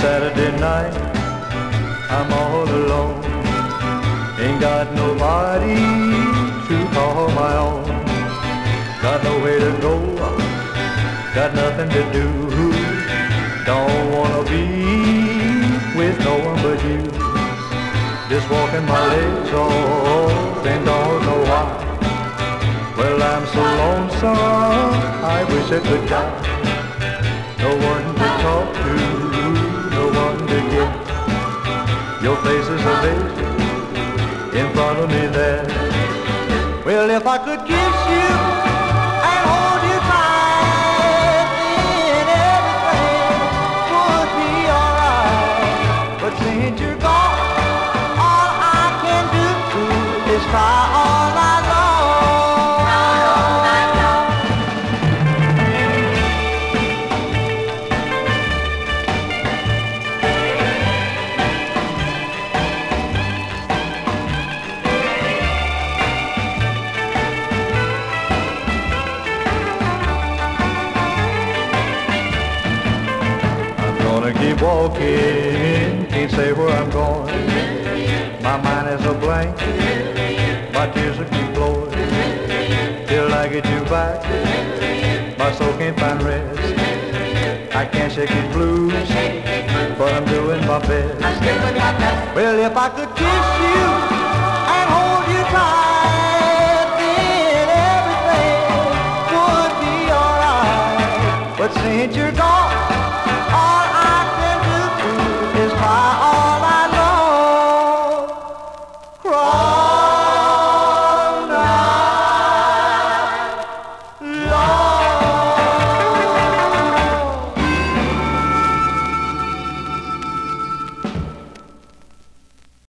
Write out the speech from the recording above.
Saturday night, I'm all alone. Ain't got nobody to call my own. Got nowhere to go, got nothing to do. Don't wanna be with no one but you. Just walking my legs off and don't know why. Well, I'm so lonesome, I wish it could die. Your face is a vision in front of me there. Well, if I could kiss you gonna keep walking, can't say where I'm going. My mind is a blank, my tears will keep flowing. Till I get you back, my soul can't find rest. I can't shake these blues, but I'm doing my best. Well, if I could kiss you and hold you tight, then everything would be alright. But since you're gone,